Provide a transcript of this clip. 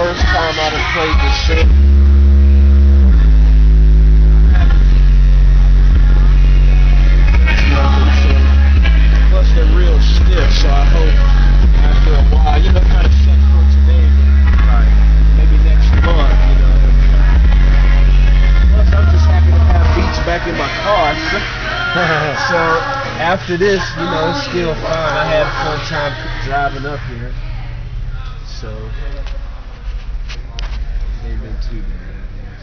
I done played this shit. Plus they're real stiff, so I hope after a while, you know, kind of for today, but maybe next month, you know. Plus I'm just happy to have beats back in my car. so after this, you know, it's still fine. I had a fun time driving up here. So too to